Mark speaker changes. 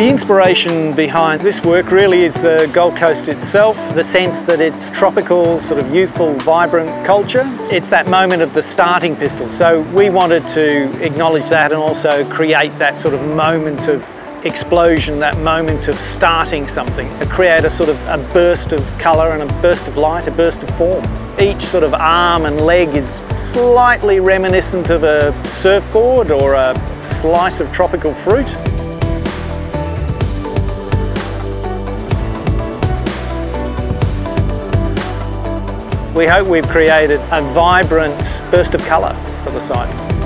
Speaker 1: The inspiration behind this work really is the Gold Coast itself, the sense that it's tropical, sort of youthful, vibrant culture. It's that moment of the starting pistol. So we wanted to acknowledge that and also create that sort of moment of explosion, that moment of starting something, to create a sort of a burst of colour and a burst of light, a burst of form. Each sort of arm and leg is slightly reminiscent of a surfboard or a slice of tropical fruit. We hope we've created a vibrant burst of colour for the site.